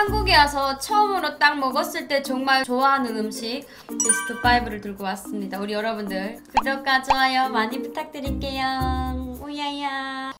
한국에 와서 처음으로 딱 먹었을 때 정말 좋아하는 음식 베스트 5를 들고 왔습니다. 우리 여러분들 구독과 좋아요 많이 부탁드릴게요. 오야야.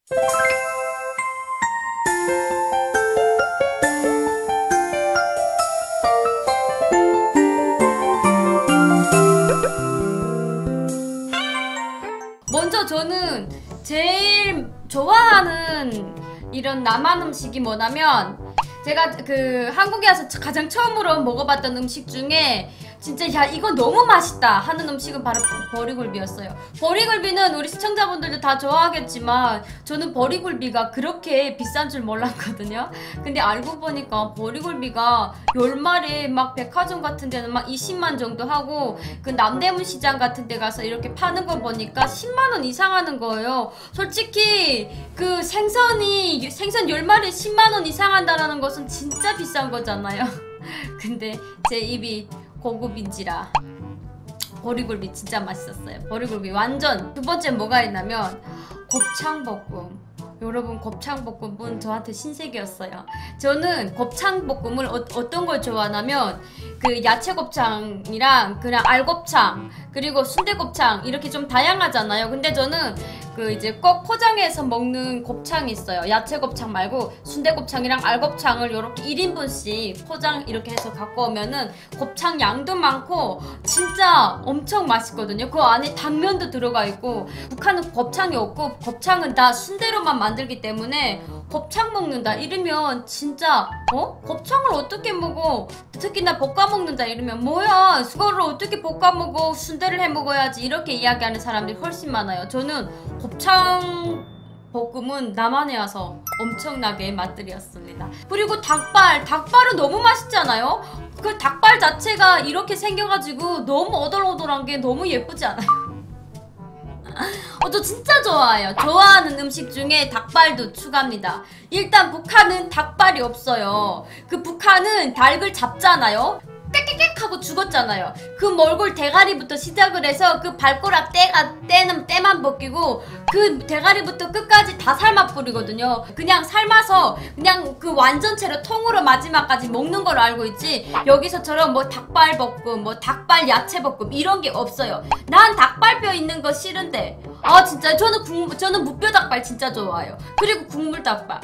먼저 저는 제일 좋아하는 이런 남한 음식이 뭐냐면 제가 그 한국에 와서 가장 처음으로 먹어봤던 음식 중에 진짜 야 이거 너무 맛있다 하는 음식은 바로 버리굴비였어요. 버리굴비는 우리 시청자분들도 다 좋아하겠지만 저는 버리굴비가 그렇게 비싼 줄 몰랐거든요. 근데 알고 보니까 버리굴비가 열마리 막 백화점 같은 데는 막 20만 정도 하고 그 남대문 시장 같은 데 가서 이렇게 파는 거 보니까 10만 원 이상 하는 거예요. 솔직히 그 생선이 생선 10마리에 10만 원 이상 한다는 것은 진짜 비싼 거잖아요. 근데 제 입이 고급인지라 보리굴비 진짜 맛있었어요. 보리굴비 완전 두 번째 뭐가 있냐면 곱창볶음. 여러분 곱창볶음은 저한테 신세계였어요. 저는 곱창볶음을 어, 어떤 걸 좋아하냐면 그 야채 곱창이랑 그냥 알 곱창 그리고 순대 곱창 이렇게 좀 다양하잖아요. 근데 저는 그 이제 꼭 포장해서 먹는 곱창이 있어요. 야채 곱창 말고 순대 곱창이랑 알 곱창을 이렇게 1인분씩 포장 이렇게 해서 갖고 오면은 곱창 양도 많고 진짜 엄청 맛있거든요. 그 안에 당면도 들어가 있고 북한은 곱창이 없고 곱창은 다 순대로만 만들기 때문에 곱창 먹는다 이러면 진짜 어? 곱창을 어떻게 먹어? 특히나 볶아 먹는다 이러면 뭐야? 그거를 어떻게 볶아 먹어? 순대를 해 먹어야지 이렇게 이야기하는 사람들이 훨씬 많아요. 저는 곱창 볶음은 남한에 와서 엄청나게 맛들이었습니다. 그리고 닭발, 닭발은 너무 맛있잖아요? 그 닭발 자체가 이렇게 생겨가지고 너무 오돌오돌한 게 너무 예쁘지 않아요? 어, 저 진짜 좋아해요. 좋아하는 음식 중에 닭발도 추가합니다. 일단 북한은 닭발이 없어요. 그 북한은 닭을 잡잖아요. 깨깨깨 하고 죽었잖아요. 그 몰골 대가리부터 시작을 해서 그 발가락 떼가 떼는 때만 벗기고 그 대가리부터 끝까지 다 삶아 뿌리거든요. 그냥 삶아서 그냥 그 완전체로 통으로 마지막까지 먹는 걸로 알고 있지. 여기서처럼 뭐 닭발 볶음, 뭐 닭발 야채 볶음 이런 게 없어요. 난 닭발뼈 있는 거 싫은데. 아 진짜 저는 국 저는 무뼈 닭발 진짜 좋아해요. 그리고 국물 닭발.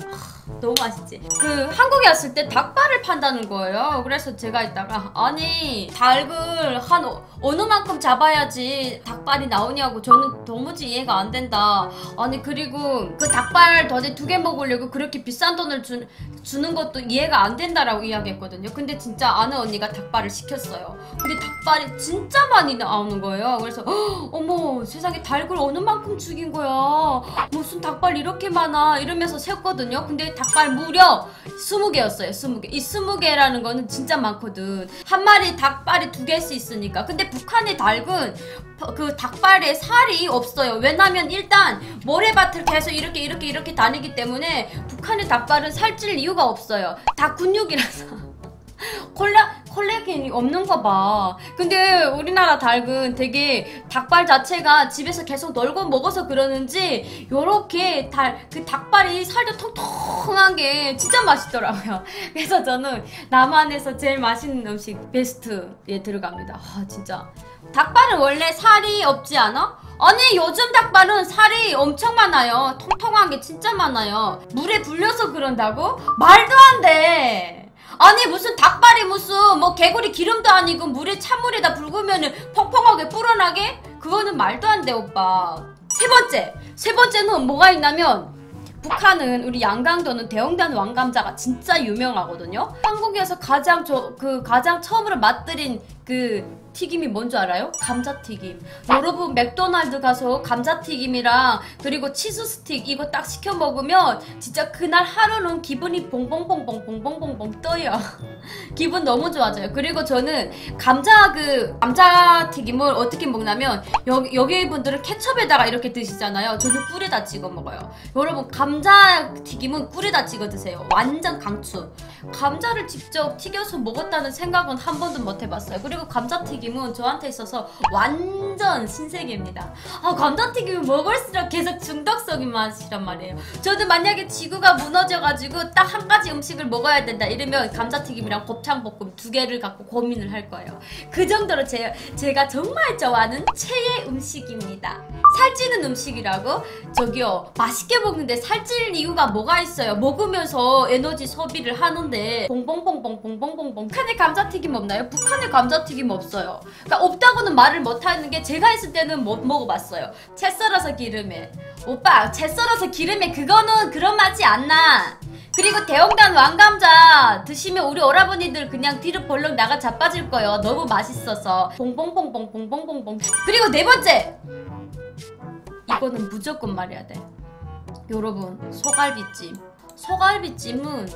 너무 맛있지. 그 한국에 왔을 때 닭발을 판다는 거예요. 그래서 제가 이따가 아니 닭을 한 어, 느 만큼 잡아야지 닭발이 나오냐고 저는 도무지 이해가 안 된다. 아니 그리고 그 닭발 더지 두개 먹으려고 그렇게 비싼 돈을 주, 주는 것도 이해가 안 된다라고 이야기했거든요. 근데 진짜 아는 언니가 닭발을 시켰어요. 근데 닭발이 진짜 많이 나오는 거예요. 그래서 어머 세상에 닭을 어느 만큼 죽인 거야. 무슨 닭발 이렇게 많아 이러면서 셌거든요. 근데 닭발 무려 20개였어요 20개. 이 20개라는 거는 진짜 많거든. 한 마리 닭발이 두 개씩 있으니까. 근데 북한의 닭은 그 닭발에 살이 없어요. 왜냐면 일단 모래밭을 계속 이렇게 이렇게 이렇게 다니기 때문에 북한의 닭발은 살찔 이유가 없어요. 닭 근육이라서. 콜라 콜레겐이 없는가 봐. 근데 우리나라 닭은 되게 닭발 자체가 집에서 계속 널고 먹어서 그러는지 요렇게 달, 그 닭발이 살도 통통한 게 진짜 맛있더라고요. 그래서 저는 남한에서 제일 맛있는 음식 베스트에 들어갑니다. 아 진짜. 닭발은 원래 살이 없지 않아? 아니 요즘 닭발은 살이 엄청 많아요. 통통한 게 진짜 많아요. 물에 불려서 그런다고? 말도 안 돼. 아니 무슨 닭발이 무슨 뭐 개구리 기름도 아니고 물에 찬물에다 붉으면은 펑펑하게 불어나게? 그거는 말도 안 돼 오빠. 세 번째. 세 번째는 뭐가 있냐면 북한은 우리 양강도는 대형단 왕감자가 진짜 유명하거든요. 한국에서 가장 저 그 가장 처음으로 맛들인 그 튀김이 뭔지 알아요? 감자튀김. 여러분 맥도날드 가서 감자튀김이랑 그리고 치즈 스틱 이거 딱 시켜 먹으면 진짜 그날 하루는 기분이 봉봉봉봉 봉봉봉봉 떠요. 기분 너무 좋아져요. 그리고 저는 감자 그 감자튀김을 어떻게 먹냐면 여기 여기 분들은 케첩에다가 이렇게 드시잖아요. 저는 꿀에다 찍어 먹어요. 여러분 감자튀김은 꿀에다 찍어 드세요. 완전 강추. 감자를 직접 튀겨서 먹었다는 생각은 한 번도 못 해봤어요. 그리고 감자튀김 감자튀김은 저한테 있어서 완전 신세계입니다. 아 감자튀김 먹을수록 계속 중독성인 맛이란 말이에요. 저도 만약에 지구가 무너져가지고 딱 한 가지 음식을 먹어야 된다 이러면 감자튀김이랑 곱창볶음 두 개를 갖고 고민을 할 거예요. 그 정도로 제, 제가 정말 좋아하는 최애 음식입니다. 살찌는 음식이라고? 저기요 맛있게 먹는데 살찔 이유가 뭐가 있어요? 먹으면서 에너지 소비를 하는데 봉봉봉봉 봉봉봉봉 북한에 감자튀김 없나요? 북한에 감자튀김 없어요. 그러니까 없다고는 말을 못하는 게 제가 있을 때는 못 먹어봤어요. 채 썰어서 기름에 오빠 채 썰어서 기름에 그거는 그런 맛이 안 나. 그리고 대홍단 왕감자 드시면 우리 오라버니들 그냥 뒤로 벌렁 나가 자빠질 거예요. 너무 맛있어서 봉봉봉봉 봉봉봉봉 그리고 네 번째 이거는 무조건 말해야 돼. 여러분 소갈비찜 소갈비찜은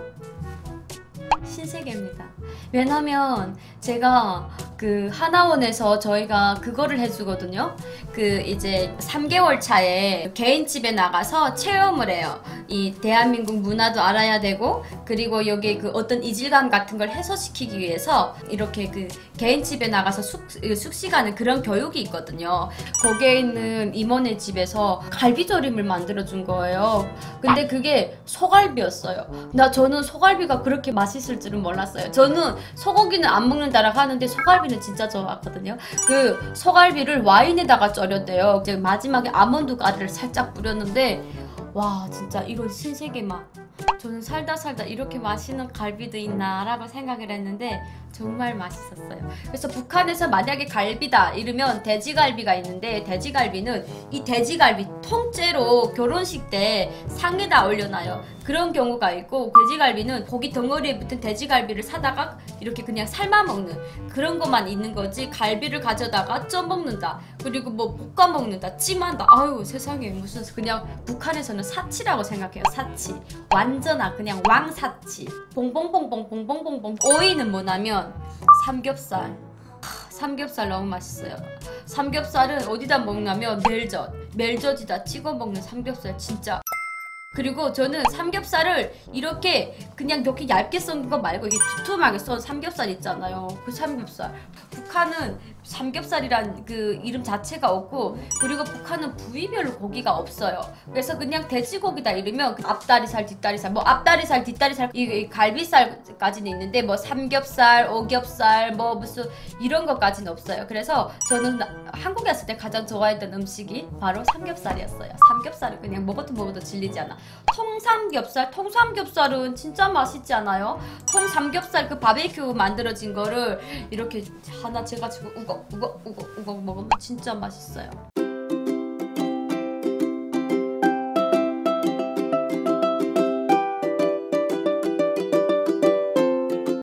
신세계입니다. 왜냐면 제가 그 하나원에서 저희가 그거를 해주거든요. 그 이제 3개월 차에 개인 집에 나가서 체험을 해요. 이 대한민국 문화도 알아야 되고 그리고 여기 그 어떤 이질감 같은 걸 해소시키기 위해서 이렇게 그 개인 집에 나가서 숙, 숙식하는 그런 교육이 있거든요. 거기에 있는 임원의 집에서 갈비조림을 만들어준 거예요. 근데 그게 소갈비였어요. 나 저는 소갈비가 그렇게 맛있을 줄은 몰랐어요. 저는 소고기는 안 먹는다라고 하는데 소갈비는 진짜 좋아하거든요. 그 소갈비를 와인에다가 절였대요. 이제 마지막에 아몬드 가루를 살짝 뿌렸는데 와 진짜 이런 신세계 맛. 저는 살다 살다 이렇게 맛있는 갈비도 있나라고 생각을 했는데 정말 맛있었어요. 그래서 북한에서 만약에 갈비다 이러면 돼지갈비가 있는데 돼지갈비는 이 돼지갈비 통째로 결혼식 때 상에다 올려놔요. 그런 경우가 있고 돼지갈비는 고기 덩어리에 붙은 돼지갈비를 사다가 이렇게 그냥 삶아 먹는 그런 것만 있는 거지 갈비를 가져다가 쪄 먹는다. 그리고 뭐 볶아 먹는다. 찜한다. 아유 세상에 무슨 그냥 북한에서는 사치라고 생각해요. 사치. 완전한 그냥 왕사치. 봉봉봉봉 봉봉봉봉. 오이는 뭐냐면 삼겹살. 하, 삼겹살 너무 맛있어요. 삼겹살은 어디다 먹냐면 멜젓. 멜젓이다 찍어 먹는 삼겹살 진짜. 그리고 저는 삼겹살을 이렇게 그냥 이렇게 얇게 썬 거 말고 이게 두툼하게 썬 삼겹살 있잖아요. 그 삼겹살. 북한은 삼겹살이란 그 이름 자체가 없고 그리고 북한은 부위별로 고기가 없어요. 그래서 그냥 돼지고기다 이러면 그 앞다리살, 뒷다리살, 뭐 앞다리살, 뒷다리살, 이, 이 갈비살까지는 있는데 뭐 삼겹살, 오겹살, 뭐 무슨 이런 것까지는 없어요. 그래서 저는 나- 한국에 왔을 때 가장 좋아했던 음식이 바로 삼겹살이었어요. 삼겹살을 그냥 먹어도 먹어도 질리지 않아. 통삼겹살, 통삼겹살은 진짜 맛있지 않아요? 통삼겹살 그 바베큐 만들어진 거를 이렇게 하나 재가지고 우걱 우걱 우걱 우걱 먹으면 진짜 맛있어요.